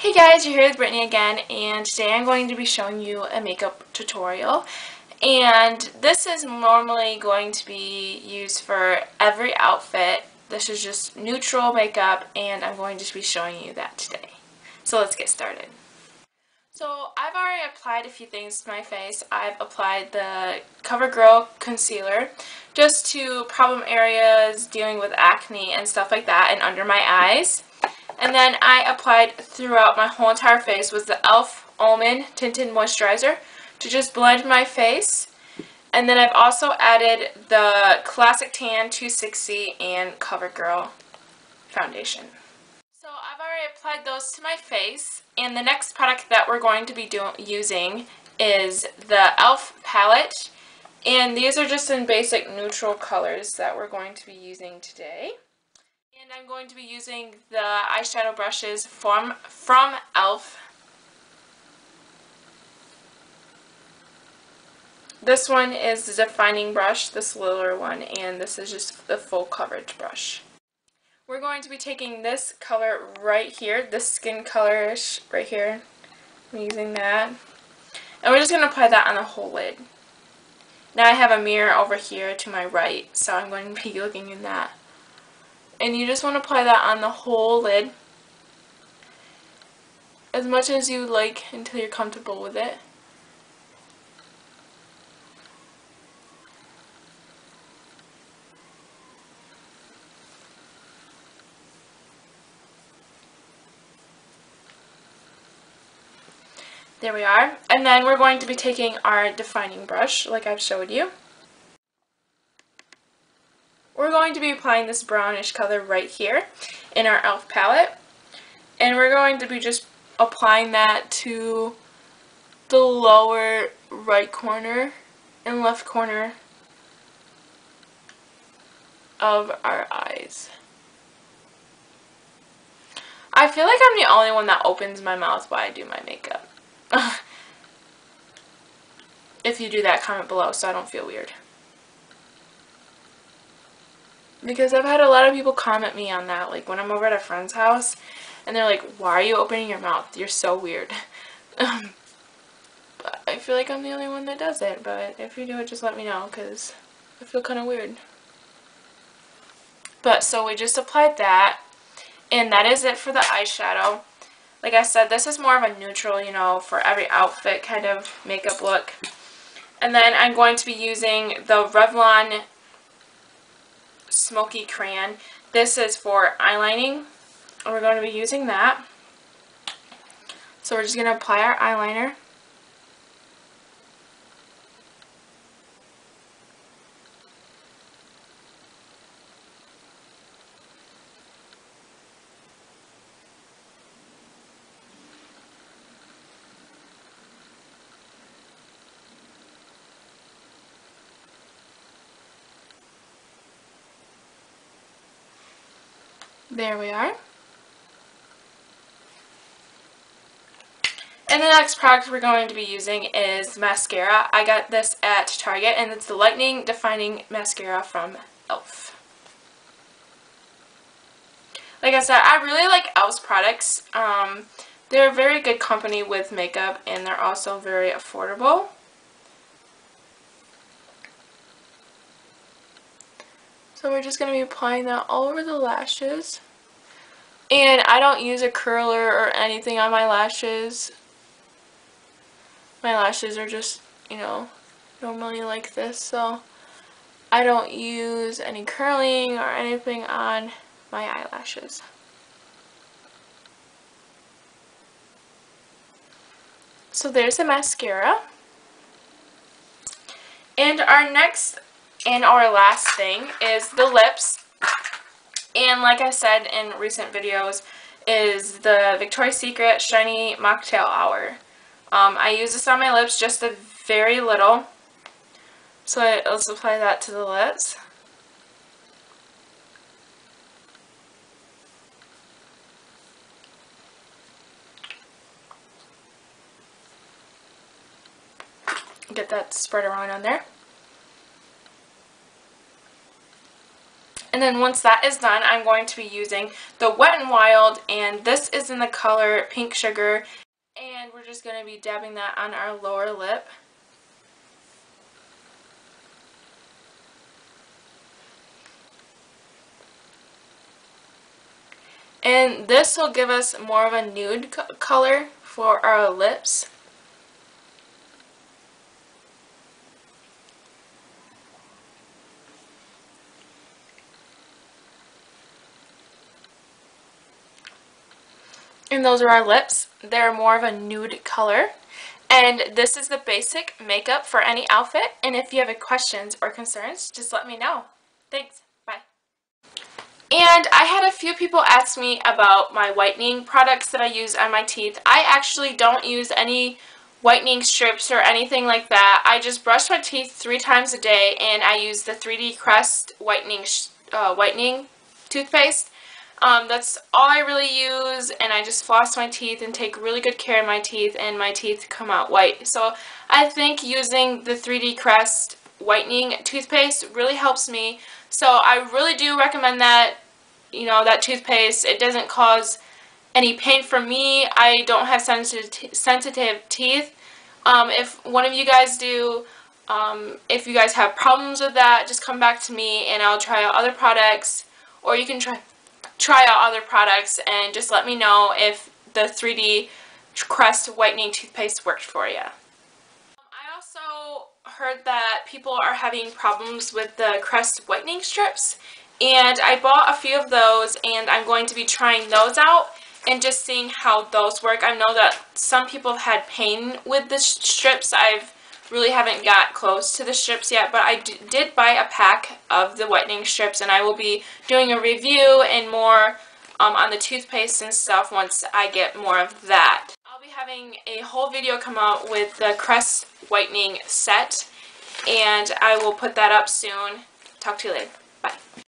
Hey guys, you're here with Brittany again and today I'm going to be showing you a makeup tutorial and this is normally going to be used for every outfit. This is just neutral makeup and I'm going to be showing you that today. So let's get started. So I've already applied a few things to my face. I've applied the CoverGirl concealer just to problem areas dealing with acne and stuff like that and under my eyes. And then I applied throughout my whole entire face with the e.l.f. Almond Tinted Moisturizer to just blend my face. And then I've also added the Classic Tan 260 and CoverGirl foundation. So I've already applied those to my face. And the next product that we're going to be using is the e.l.f. palette. And these are just in basic neutral colors that we're going to be using today. And I'm going to be using the eyeshadow brushes from, from e.l.f. This one is the defining brush, this littler one, and this is just the full coverage brush. We're going to be taking this color right here, this skin colorish right here. I'm using that. And we're just going to apply that on the whole lid. Now I have a mirror over here to my right, so I'm going to be looking in that. And you just want to apply that on the whole lid as much as you like until you're comfortable with it. There we are. And then we're going to be taking our defining brush, like I've showed you. We're going to be applying this brownish color right here in our e.l.f. palette. And we're going to be just applying that to the lower right corner and left corner of our eyes. I feel like I'm the only one that opens my mouth while I do my makeup. if you do that, comment below so I don't feel weird. Because I've had a lot of people comment me on that, like when I'm over at a friend's house, and they're like, why are you opening your mouth? You're so weird. Um, but I feel like I'm the only one that does it, but if you do it, just let me know, because I feel kind of weird. But, so we just applied that, and that is it for the eyeshadow. Like I said, this is more of a neutral, you know, for every outfit kind of makeup look. And then I'm going to be using the Revlon Smoky Crayon. This is for eyelining. and We're going to be using that. So we're just going to apply our eyeliner. There we are. And the next product we're going to be using is mascara. I got this at Target and it's the Lightning Defining Mascara from e.l.f. Like I said, I really like e.l.f.'s products. Um, they're a very good company with makeup and they're also very affordable. So we're just going to be applying that all over the lashes. And I don't use a curler or anything on my lashes. My lashes are just, you know, normally like this. So I don't use any curling or anything on my eyelashes. So there's the mascara. And our next and our last thing is the lips. And like I said in recent videos, is the Victoria's Secret Shiny Mocktail Hour. Um, I use this on my lips just a very little. So I, let's apply that to the lips. Get that spread around on there. And then once that is done, I'm going to be using the Wet n Wild, and this is in the color Pink Sugar. And we're just going to be dabbing that on our lower lip. And this will give us more of a nude color for our lips. And those are our lips. They're more of a nude color. And this is the basic makeup for any outfit. And if you have any questions or concerns, just let me know. Thanks. Bye. And I had a few people ask me about my whitening products that I use on my teeth. I actually don't use any whitening strips or anything like that. I just brush my teeth three times a day and I use the 3D Crest whitening, uh, whitening toothpaste. Um, that's all I really use and I just floss my teeth and take really good care of my teeth and my teeth come out white. So I think using the 3D Crest whitening toothpaste really helps me. So I really do recommend that, you know, that toothpaste. It doesn't cause any pain for me. I don't have sensitive, sensitive teeth. Um, if one of you guys do, um, if you guys have problems with that, just come back to me and I'll try out other products or you can try try out other products and just let me know if the 3D Crest Whitening Toothpaste worked for you. I also heard that people are having problems with the Crest Whitening Strips and I bought a few of those and I'm going to be trying those out and just seeing how those work. I know that some people have had pain with the strips. I've really haven't got close to the strips yet, but I did buy a pack of the whitening strips, and I will be doing a review and more um, on the toothpaste and stuff once I get more of that. I'll be having a whole video come out with the Crest whitening set, and I will put that up soon. Talk to you later.